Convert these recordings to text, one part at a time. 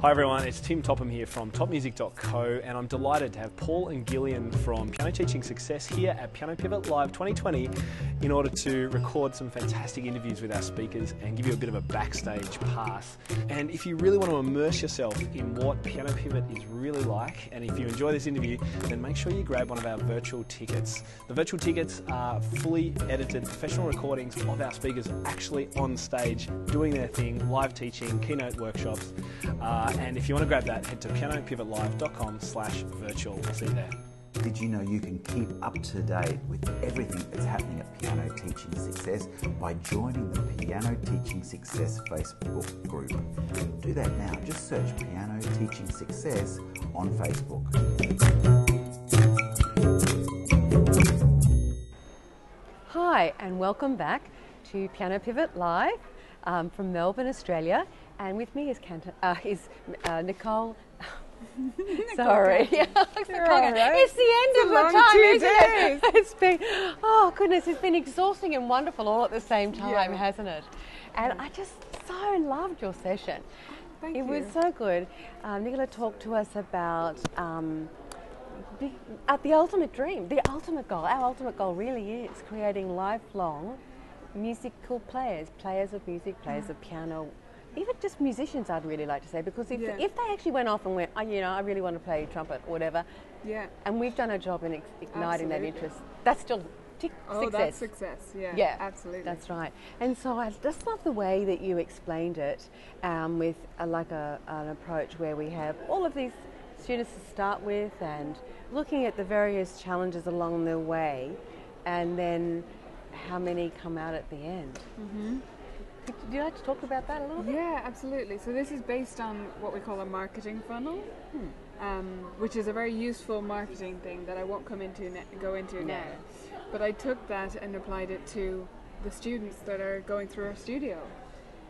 Hi everyone, it's Tim Topham here from topmusic.co and I'm delighted to have Paul and Gillian from Piano Teaching Success here at Piano Pivot Live 2020 in order to record some fantastic interviews with our speakers and give you a bit of a backstage pass. And if you really want to immerse yourself in what Piano Pivot is really like and if you enjoy this interview, then make sure you grab one of our virtual tickets. The virtual tickets are fully edited professional recordings of our speakers actually on stage doing their thing, live teaching, keynote workshops. Uh, and if you want to grab that, head to pianopivotlive.com slash virtual. I'll see you there. Did you know you can keep up to date with everything that's happening at Piano Teaching Success by joining the Piano Teaching Success Facebook group? Do that now. Just search Piano Teaching Success on Facebook. Hi, and welcome back to Piano Pivot Live um, from Melbourne, Australia. And with me is, uh, is uh, Nicole. Sorry, it's the end it's of the time, isn't it? It's been oh goodness, it's been exhausting and wonderful all at the same time, yeah. hasn't it? And yeah. I just so loved your session. Thank you. it you. was so good. Um, Nicola talked to us about um, the, uh, the ultimate dream, the ultimate goal. Our ultimate goal really is creating lifelong musical players, players of music, players mm. of piano, even just musicians, I'd really like to say, because if, yeah. if they actually went off and went, oh, you know, I really want to play trumpet or whatever, yeah, and we've done our job in igniting absolutely. that interest, that's still t- oh, success. that's success. Yeah, yeah, absolutely. That's right. And so I just love the way that you explained it um, with a, like a, an approach where we have all of these students to start with and looking at the various challenges along the way, and then how many come out at the end. Mm-hmm. Would you like to talk about that a little bit? Yeah, absolutely. So this is based on what we call a marketing funnel, hmm. um, which is a very useful marketing thing that I won't come into ne- go into now. But I took that and applied it to the students that are going through our studio.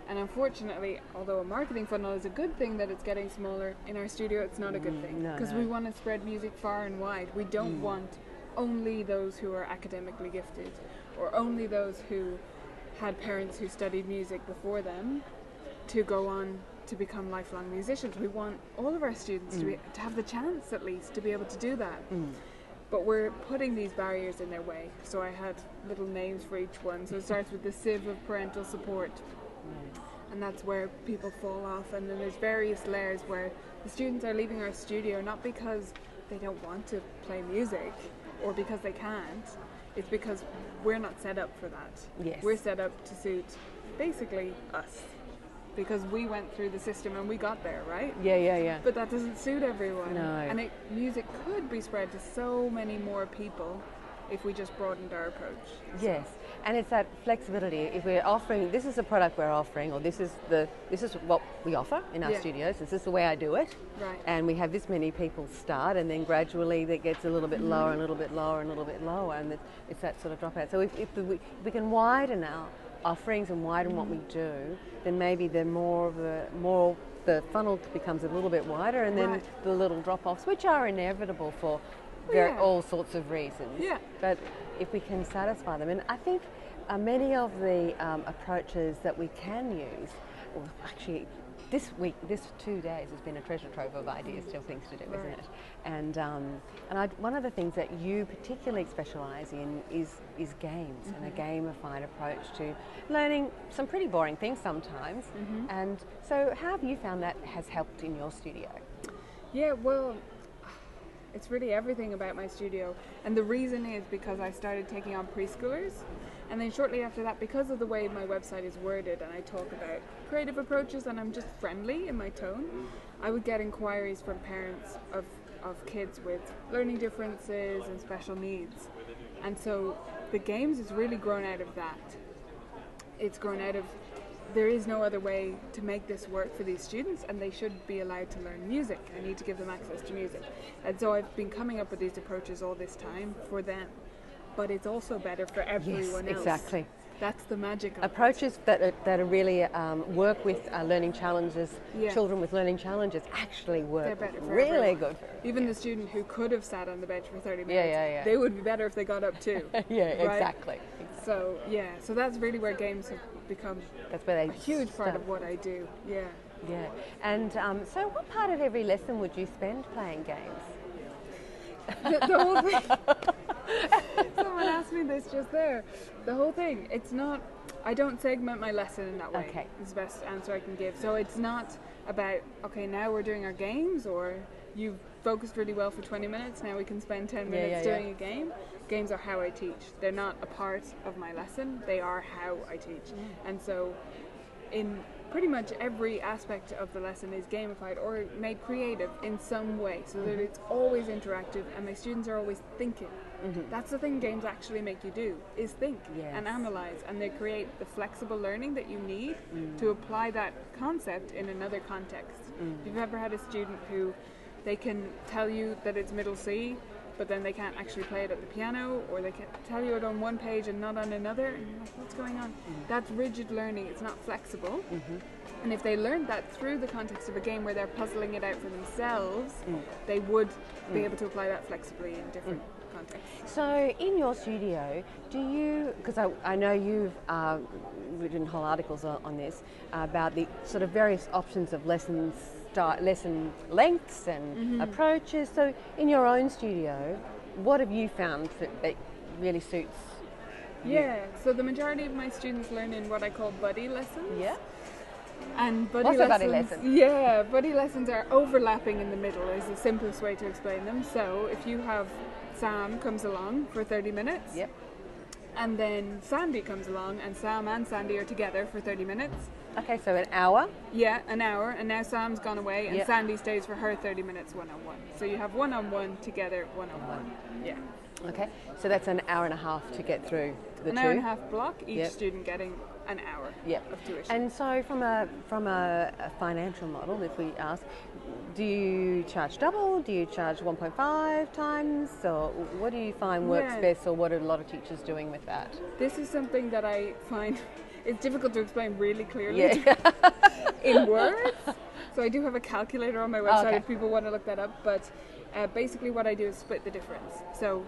And unfortunately, although a marketing funnel is a good thing that it's getting smaller, in our studio it's not a good thing because Mm, no, no. we want to spread music far and wide. We don't want only those who are academically gifted or only those who had parents who studied music before them to go on to become lifelong musicians. We want all of our students to, be, mm. to have the chance, at least, to be able to do that. Mm. But we're putting these barriers in their way. So I had little names for each one. So it starts with the sieve of parental support. And that's where people fall off. And then there's various layers where the students are leaving our studio not because they don't want to play music or because they can't. It's because we're not set up for that. Yes. We're set up to suit basically us. Because we went through the system and we got there, right? Yeah, yeah, yeah. But that doesn't suit everyone. No. And it, music could be spread to so many more people if we just broadened our approach. Yes, and it's that flexibility. If we're offering, this is the product we're offering, or this is the this is what we offer in our Yeah. studios. This is the way I do it, Right. and we have this many people start, and then gradually that gets a little bit Mm-hmm. lower, and a little bit lower, and a little bit lower, and it's, it's that sort of dropout. So if, if we, if we can widen our offerings and widen what we do, then maybe the more of a more the funnel becomes a little bit wider, and then Right. the little drop offs, which are inevitable for ver- Yeah. all sorts of reasons. Yeah. But if we can satisfy them, and I think uh, many of the um, approaches that we can use, well, actually, this week, this two days has been a treasure trove of ideas, still things to do, isn't it? And um, and I, one of the things that you particularly specialise in is is games and a gamified approach to learning some pretty boring things sometimes. And so, how have you found that has helped in your studio? Yeah, well, it's really everything about my studio. And the reason is because I started taking on preschoolers. And then shortly after that, because of the way my website is worded and I talk about creative approaches and I'm just friendly in my tone, I would get inquiries from parents of, of kids with learning differences and special needs. And so the games has really grown out of that. It's grown out of there is no other way to make this work for these students and they should be allowed to learn music. I need to give them access to music. And so I've been coming up with these approaches all this time for them. But it's also better for everyone else. exactly. That's the magic of it. approaches that are, that are really um, work with uh, learning challenges, Yeah. children with learning challenges actually They're work really everyone. good. Even the student who could have sat on the bench for 30 minutes, Yeah, yeah, yeah. they would be better if they got up too. yeah, right? exactly. So, yeah, so that's really where games have become That's where they a huge part of what I do. Yeah. Yeah. And um, so, what part of every lesson would you spend playing games? the, the whole thing. Asked me this just there. The whole thing. It's not. I don't segment my lesson in that way. Okay. Is the best answer I can give. So it's not about okay now we're doing our games or you've focused really well for 20 minutes now we can spend 10 minutes yeah, yeah. doing a game. Games are how I teach. They're not a part of my lesson. They are how I teach. Mm. And so in pretty much every aspect of the lesson is gamified or made creative in some way so Mm-hmm. that it's always interactive and my students are always thinking that's the thing games actually make you do is think Mm-hmm. Yes. and analyze and they create the flexible learning that you need Mm. to apply that concept in another context Mm. if you've ever had a student who they can tell you that it's middle c but then they can't actually play it at the piano or they can tell you it on one page and not on another and you're like what's going on Mm. that's rigid learning it's not flexible Mm-hmm. and if they learned that through the context of a game where they're puzzling it out for themselves Mm. they would be able to apply that flexibly in different Mm. contexts So, in your studio, do you, because I, I know you've uh, written whole articles on, on this about the sort of various options of lessons, start, lesson lengths and Mm-hmm. approaches. So, in your own studio, what have you found that, that really suits? yeah so the majority of my students learn in what i call buddy lessons Yeah. And buddy What's a buddy lessons, lesson? Yeah, buddy lessons are overlapping in the middle is the simplest way to explain them. So if you have Sam comes along for 30 minutes, Yep. and then Sandy comes along, and Sam and Sandy are together for 30 minutes. Okay, so an hour. Yeah, an hour, and now Sam's gone away, and Yep. Sandy stays for her 30 minutes one on one. So you have one on one together, one on one. Yeah. Okay, so that's an hour and a half to get through the An two. hour and a half block, each Yep. student getting an hour Yep. of tuition. And so, from a from a, a financial model, if we ask, do you charge double? Do you charge 1.5 times? Or what do you find works Yeah. best, or what are a lot of teachers doing with that? this is something that I find it's difficult to explain really clearly Yeah. in words. So I do have a calculator on my website okay. if people want to look that up. But uh, basically, what I do is split the difference. So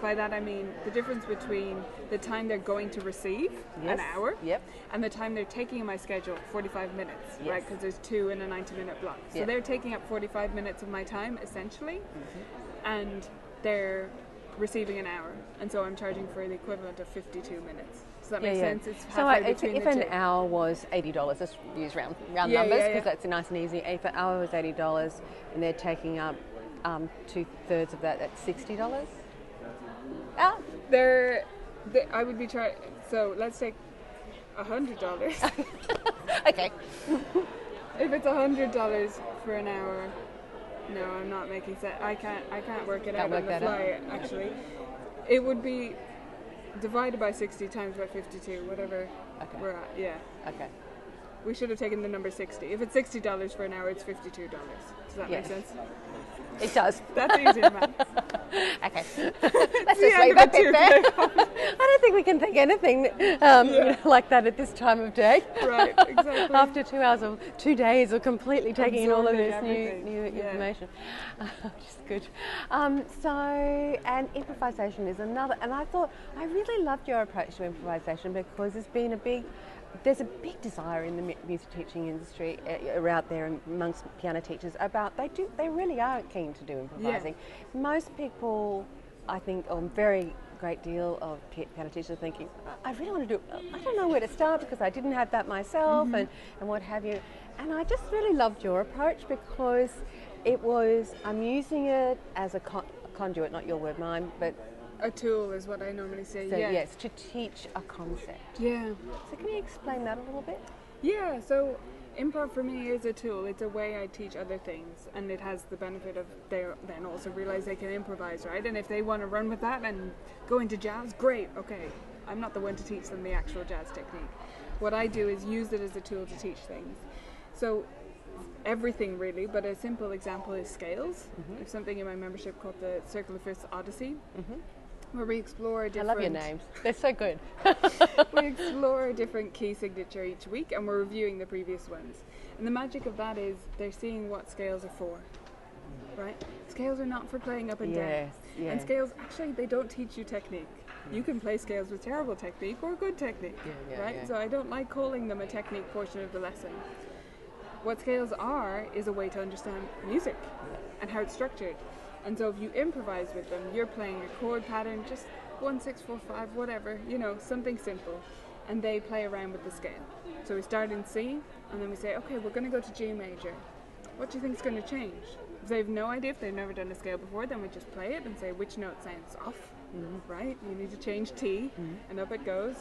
by that I mean the difference between the time they're going to receive, Yes. an hour, Yep. and the time they're taking in my schedule, 45 minutes, right? Because there's two in a 90 minute block. So Yeah. they're taking up 45 minutes of my time essentially, Mm-hmm. and they're receiving an hour. And so I'm charging for the equivalent of 52 minutes. Does that Yeah, make yeah. sense? It's So I, if, if an hour was eighty dollars, let's use round round Yeah, numbers because that's nice and easy. If an hour was eighty dollars and they're taking up um, two thirds of that, that's sixty dollars. Ah, They're, they, I would be trying. So let's take a hundred dollars. okay. if it's a hundred dollars for an hour, no, I'm not making sense. I can't. I can't work it Can't out work on the that out. fly. Actually, it would be divided by sixty times by fifty-two, whatever Okay. we're at. Yeah, Okay. we should have taken the number sixty. If it's sixty dollars for an hour, it's fifty-two dollars. Does that Yes. make sense? It does. That's easier math. Okay. Let's just leave that bit there. I don't think we can think anything um, you know, like that at this time of day. Right, exactly. After two hours of two days of completely taking in all of this new new Yeah. information, which is good. Um, so, and improvisation is another. And I thought I really loved your approach to improvisation because it's been a big there's a big desire in the music teaching industry uh, uh, out there amongst piano teachers about they do they really are keen to do improvising. Most people, I think, or a very great deal of piano teachers are thinking, I really want to do. I don't know where to start because I didn't have that myself, and, and what have you. And I just really loved your approach because it was I'm using it as a con- conduit, not your word, mine, but A tool is what I normally say. so yeah. yes, to teach a concept. Yeah. So can you explain that a little bit? Yeah, so improv for me is a tool. It's a way I teach other things, and it has the benefit of they then also realize they can improvise, right? And if they want to run with that and go into jazz, great. Okay, I'm not the one to teach them the actual jazz technique. What I do is use it as a tool to teach things. So everything really, but a simple example is scales. Mm-hmm. There's something in my membership called the Circle of Fifths Odyssey. Mm-hmm. Where we explore I love your names. They're so good. we explore a different key signature each week and we're reviewing the previous ones. And the magic of that is they're seeing what scales are for. Right? Scales are not for playing up and Yes, down. yes. And scales actually they don't teach you technique. You can play scales with terrible technique or good technique. Yeah, yeah, right? yeah. So I don't like calling them a technique portion of the lesson. What scales are is a way to understand music and how it's structured. And so if you improvise with them, you're playing a chord pattern, just one, six, four, five, whatever, you know, something simple, and they play around with the scale. So we start in C, and then we say, okay, we're going to go to G major. What do you think is going to change? If they have no idea, if they've never done a scale before, then we just play it and say which note sounds off, mm-hmm. right? You need to change T, mm-hmm. and up it goes.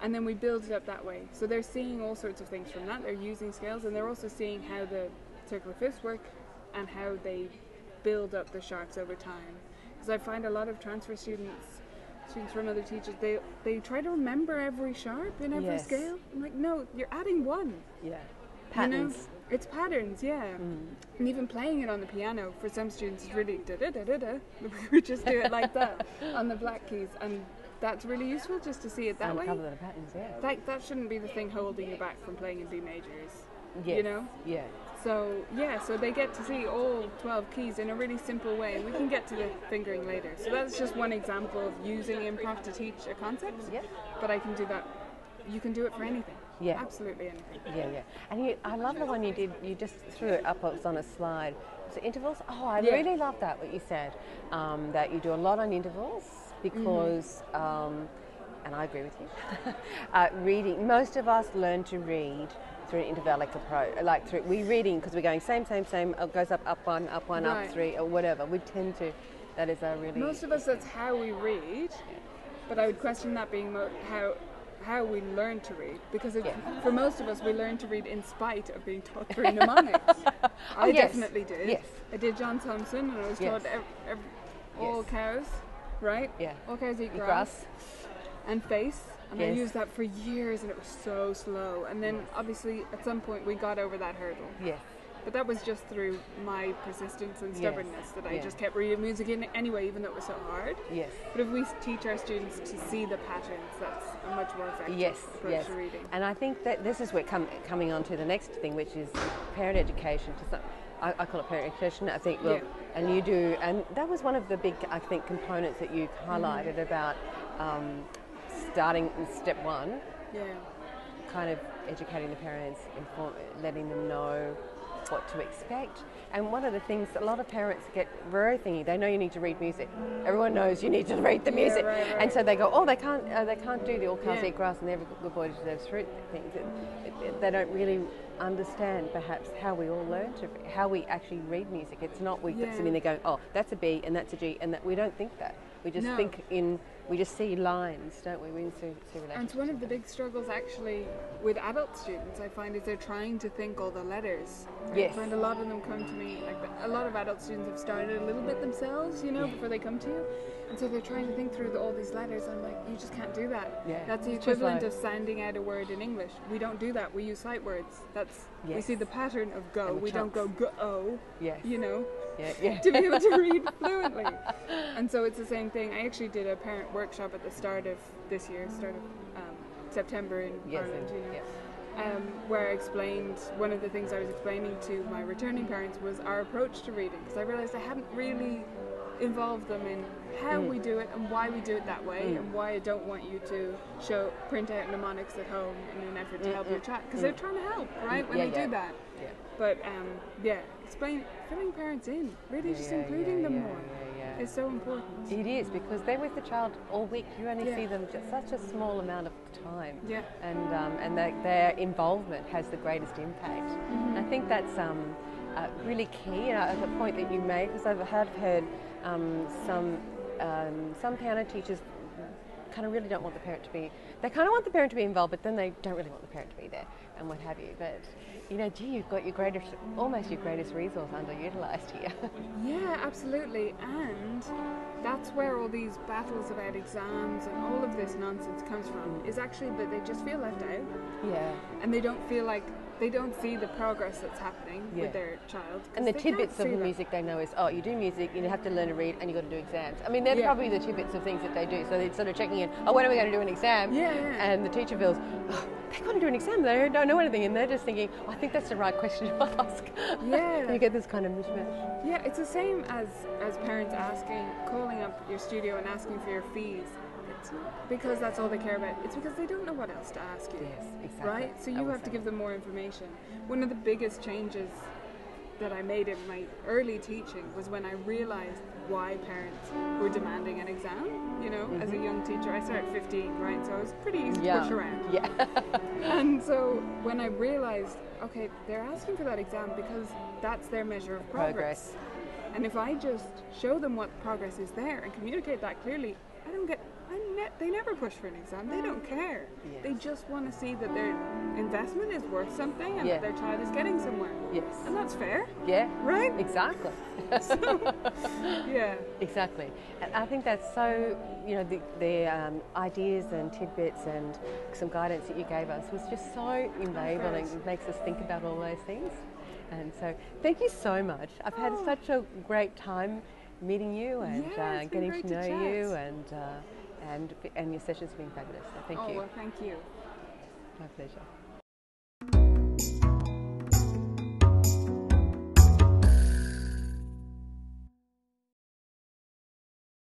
And then we build it up that way. So they're seeing all sorts of things from that. They're using scales, and they're also seeing how the circle of fifths work and how they build up the sharps over time. Because I find a lot of transfer students, students from other teachers, they they try to remember every sharp in every Yes. scale. I'm like, no, you're adding one. Yeah. You know? Patterns. It's patterns, yeah. Mm. And even playing it on the piano for some students is really da da da da da. We just do it like that on the black keys, and that's really useful just to see it that way. Uncover the patterns, yeah. Like that shouldn't be the thing holding you back from playing in B majors. Yes. You know. Yeah. So yeah, so they get to see all 12 keys in a really simple way, and we can get to the fingering later. So that's just one example of using improv to teach a concept. Yep. But I can do that. You can do it for anything. Yeah. Absolutely anything. Yeah, yeah. And you, I love the one you did. You just threw it up. It was on a slide. So intervals. Oh, I Yeah. really love that. What you said. Um, that you do a lot on intervals because, Mm-hmm. um, and I agree with you. uh, reading. Most of us learn to read through an intervallic approach. Like through we reading because we're going same, same, same. It goes up, up one, up one, Right. up three, or whatever. We tend to. That is our really. Most of us, that's how we read. But I would question that being mo- how how we learn to read because it, Yeah. for most of us, we learn to read in spite of being taught through mnemonics. I Oh, yes. definitely did. Yes. I did John Thompson, and I was Yes. taught ev- ev- all cows, right? Yeah. All cows eat grass, grass. and face. And I Yes. used that for years, and it was so slow. And then, obviously, at some point, we got over that hurdle. Yes. But that was just through my persistence and Yes. stubbornness that I just kept reading music in anyway, even though it was so hard. Yes. But if we teach our students to see the patterns, that's a much more effective Yes, approach yes. to reading. And I think that this is where com- coming on to the next thing, which is parent education. To some, I, I call it parent education. I think, well, Yeah. and you do, and that was one of the big, I think, components that you highlighted Mm-hmm. about um, starting in step one, Yeah. kind of educating the parents, inform, letting them know what to expect. And one of the things a lot of parents get very thingy. They know you need to read music. Everyone knows you need to read the Yeah, music, right, and so they go, oh, they can't, uh, they can't do the all cows Yeah. eat grass and every good boy deserves fruit things. They don't really understand perhaps how we all learn to, how we actually read music. It's not we Yeah. sitting there going, oh, that's a B and that's a G, and that we don't think that. We just No. think in, we just see lines, don't we? We see, see And relationships. it's one of the big struggles actually with adult students, I find, is they're trying to think all the letters. Yes. I find a lot of them come to me, like a lot of adult students have started a little bit themselves, you know, before they come to you. And so they're trying to think through the, all these letters. I'm like, you just can't do that. Yeah, That's the equivalent slow. of sounding out a word in English. We don't do that. We use sight words. That's yes. we see the pattern of go. And We don't go chunks. go. Yes. You know. Yeah, yeah. to be able to read fluently. And so it's the same thing. I actually did a parent workshop at the start of this year, start of um, September in Yes, Ireland, you know, yes. um, where I explained one of the things I was explaining to my returning parents was our approach to reading, because I realized I hadn't really involved them in how Mm. we do it and why we do it that way, and why I don't want you to show print out mnemonics at home in an effort to help your child, because they're trying to help, right? When Yeah, they yeah. do that. Yeah. But um, yeah, explain filling parents in, really just Yeah, including yeah, them yeah, more is so important. It is because they're with the child all week. You only see them just such a small amount of time. Yeah. And um, and their, their involvement has the greatest impact. Mm-hmm. And I think that's um, uh, really key. And uh, the point that you made, because I have heard um, some um, some piano teachers kind of really don't want the parent to be. They kind of want the parent to be involved, but then they don't really want the parent to be there, and what have you. But you know, gee, you've got your greatest, almost your greatest resource underutilized here. Yeah, absolutely. And that's where all these battles about exams and all of this nonsense comes from, is actually that they just feel left out yeah. and they don't feel like they don't see the progress that's happening Yeah. with their child. And the tidbits of the that. music they know is, oh, you do music, you have to learn to read, and you got to do exams. I mean, they're Yeah. probably the tidbits of things that they do. So they're sort of checking in, oh, when are we going to do an exam? Yeah. And the teacher feels, oh, they've got to do an exam. They don't know anything, and they're just thinking, oh, I think that's the right question to ask. Yeah. you get this kind of mishmash. Yeah, it's the same as as parents asking, calling up your studio and asking for your fees. It's not because that's all they care about. It's because they don't know what else to ask you. Yes, exactly. Right? So you have to give them more information. One of the biggest changes that I made in my early teaching was when I realized why parents were demanding an exam. You know, as a young teacher, I started at 15, right? So I was pretty easy to Yeah. push around. Yeah. And so when I realized, okay, they're asking for that exam because that's their measure of progress. Progress. And if I just show them what progress is there and communicate that clearly, I don't get. I ne- they never push for an exam. They don't care. Yes. They just want to see that their investment is worth something and Yeah. that their child is getting somewhere. Yes. And that's fair, Yeah. right? Exactly. Yeah. Exactly. And I think that's so, you know, the, the um, ideas and tidbits and some guidance that you gave us was just so enabling. It makes us think about all those things. And so, thank you so much. I've had Oh. such a great time meeting you and Yeah, uh, getting to know you, and uh, and and your session's been fabulous. So thank oh, you. well, thank you. My pleasure.